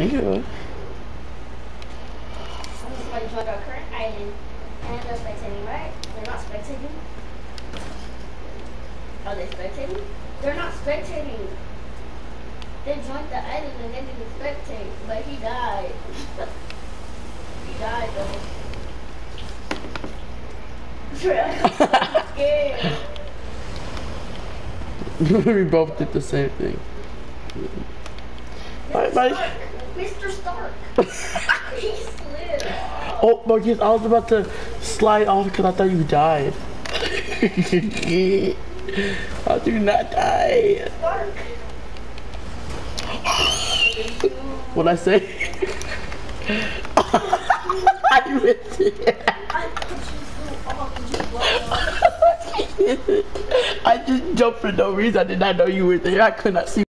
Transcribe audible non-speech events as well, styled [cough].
I think it was. Somebody joined our current island, and they're spectating, right? They're not spectating. Are they spectating? They're not spectating. They joined the island and they didn't spectate, but he died. [laughs] he died though. [laughs] I'm [laughs] we both did the same thing. Bye, bye. Mr. Stark. [laughs] he slid. Oh, Marcus, I was about to slide off because I thought you died. [laughs] I do not die. Stark. What I say? [laughs] I missed it. I thought you flew off. Did you blow off? I just jumped for no reason. I did not know you were there. I could not see.